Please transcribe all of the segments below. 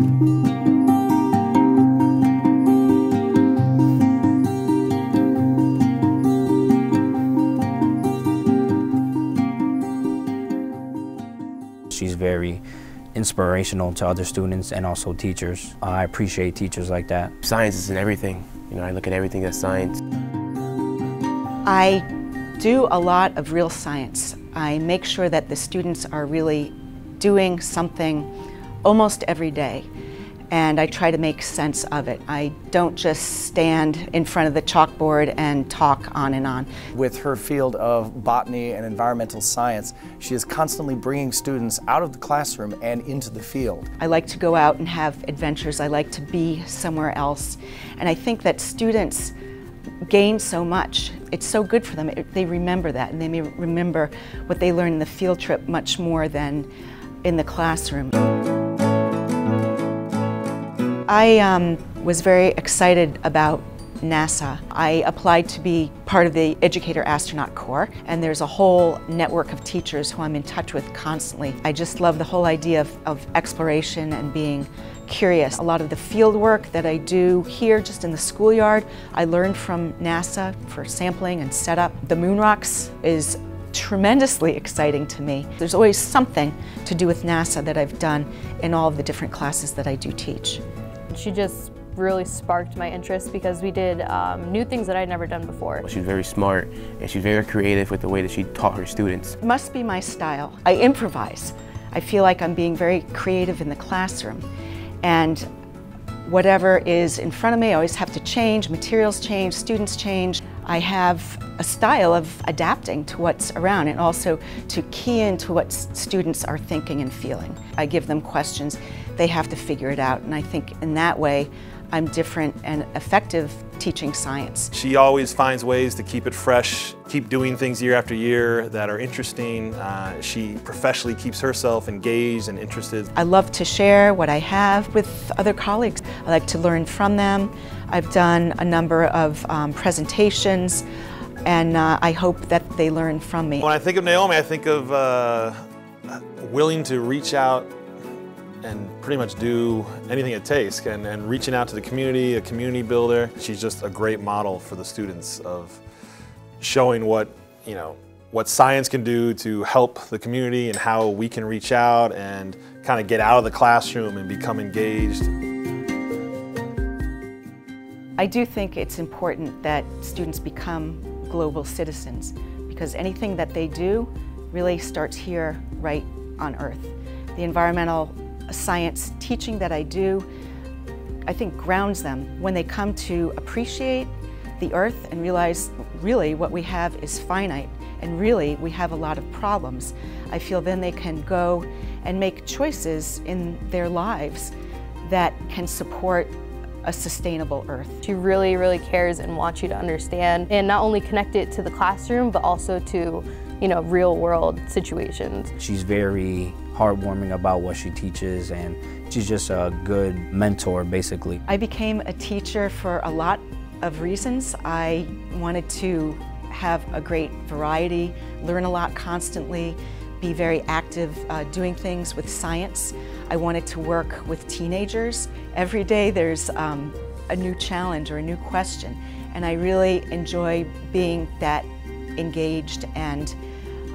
She's very inspirational to other students and also teachers. I appreciate teachers like that. Science is in everything. You know, I look at everything as science. I do a lot of real science. I make sure that the students are really doing something almost every day and I try to make sense of it. I don't just stand in front of the chalkboard and talk on and on. With her field of botany and environmental science, she is constantly bringing students out of the classroom and into the field. I like to go out and have adventures. I like to be somewhere else. And I think that students gain so much. It's so good for them. They remember that and they may remember what they learned in the field trip much more than in the classroom. I um, was very excited about NASA. I applied to be part of the Educator Astronaut Corps, and there's a whole network of teachers who I'm in touch with constantly. I just love the whole idea of, of exploration and being curious. A lot of the field work that I do here just in the schoolyard, I learned from NASA for sampling and setup. The moon rocks is tremendously exciting to me. There's always something to do with NASA that I've done in all of the different classes that I do teach. She just really sparked my interest because we did um, new things that I'd never done before. She's very smart and she's very creative with the way that she taught her students. It must be my style. I improvise. I feel like I'm being very creative in the classroom. And whatever is in front of me, I always have to change, materials change, students change. I have a style of adapting to what's around and also to key into what students are thinking and feeling. I give them questions, they have to figure it out, and I think in that way I'm different and effective teaching science. She always finds ways to keep it fresh, keep doing things year after year that are interesting. Uh, she professionally keeps herself engaged and interested. I love to share what I have with other colleagues. I like to learn from them. I've done a number of um, presentations and uh, I hope that they learn from me. When I think of Naomi, I think of uh, willing to reach out and pretty much do anything it takes and, and reaching out to the community, a community builder. She's just a great model for the students of showing what, you know, what science can do to help the community and how we can reach out and kind of get out of the classroom and become engaged. I do think it's important that students become global citizens because anything that they do really starts here right on Earth. The environmental science teaching that I do, I think grounds them when they come to appreciate the earth and realize really what we have is finite and really we have a lot of problems. I feel then they can go and make choices in their lives that can support a sustainable earth. She really, really cares and wants you to understand and not only connect it to the classroom, but also to, you know, real world situations. She's very heartwarming about what she teaches and she's just a good mentor basically. I became a teacher for a lot of reasons. I wanted to have a great variety, learn a lot constantly, be very active uh, doing things with science. I wanted to work with teenagers. Every day there's um, a new challenge or a new question and I really enjoy being that engaged and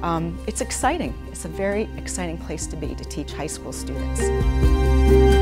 um, it's exciting. It's a very exciting place to be to teach high school students.